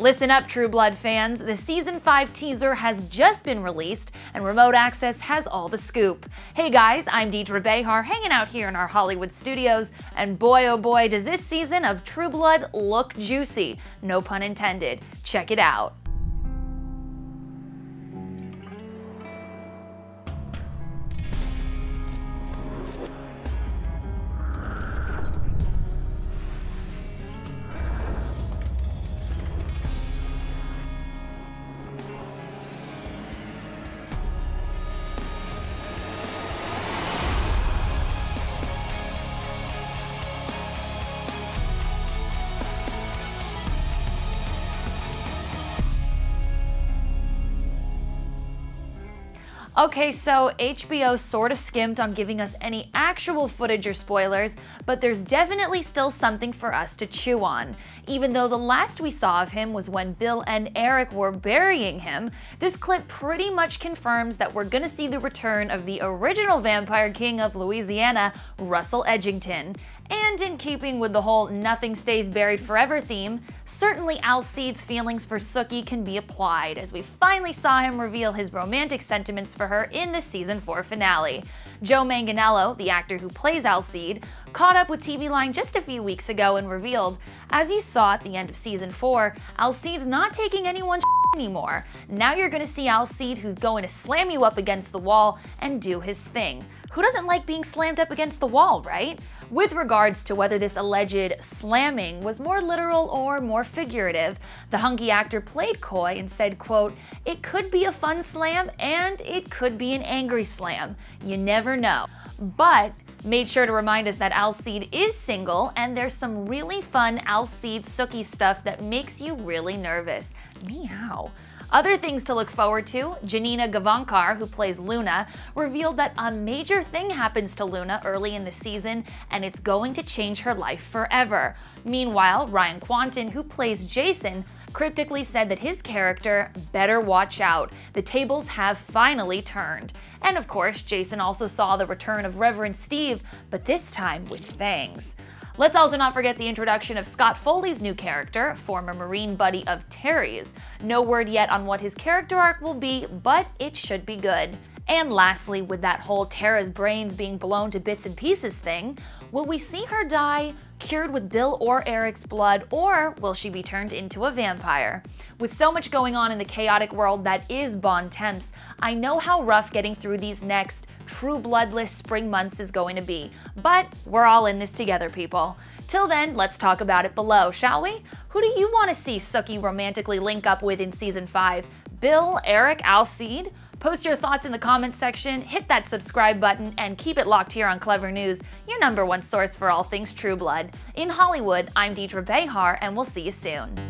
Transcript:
Listen up, True Blood fans. The season 5 teaser has just been released, and Remote Access has all the scoop. Hey guys, I'm Deidre Behar, hanging out here in our Hollywood studios, and boy oh boy, does this season of True Blood look juicy. No pun intended. Check it out. Okay, so HBO sort of skimped on giving us any actual footage or spoilers, but there's definitely still something for us to chew on. Even though the last we saw of him was when Bill and Eric were burying him, this clip pretty much confirms that we're gonna see the return of the original Vampire King of Louisiana, Russell Edgington. And in keeping with the whole nothing stays buried forever theme, certainly Alcide's feelings for Sookie can be applied, as we finally saw him reveal his romantic sentiments for her in the season 4 finale. Joe Manganiello, the actor who plays Alcide, caught up with TV Line just a few weeks ago and revealed, as you saw at the end of season 4, Alcide's not taking anyone's anymore. Now you're gonna see Alcide who's going to slam you up against the wall and do his thing. Who doesn't like being slammed up against the wall, right? With regards to whether this alleged slamming was more literal or more figurative, the hunky actor played coy and said, quote, It could be a fun slam and it could be an angry slam. You never know. But made sure to remind us that Alcide is single and there's some really fun Alcide Sookie stuff that makes you really nervous. Meow. Other things to look forward to, Janina Gavankar, who plays Luna, revealed that a major thing happens to Luna early in the season and it's going to change her life forever. Meanwhile, Ryan Kwanten, who plays Jason, cryptically said that his character better watch out. The tables have finally turned. And of course, Jason also saw the return of Reverend Steve, but this time with fangs. Let's also not forget the introduction of Scott Foley's new character, former Marine buddy of Terry's. No word yet on what his character arc will be, but it should be good. And lastly, with that whole Tara's brains being blown to bits and pieces thing, will we see her die cured with Bill or Eric's blood, or will she be turned into a vampire? With so much going on in the chaotic world that is Bon Temps, I know how rough getting through these next true bloodless spring months is going to be, but we're all in this together, people. Till then, let's talk about it below, shall we? Who do you want to see Sookie romantically link up with in season 5? Bill, Eric, Alcide? Post your thoughts in the comments section, hit that subscribe button, and keep it locked here on Clevver News, your number one source for all things True Blood. In Hollywood, I'm Deidre Behar, and we'll see you soon.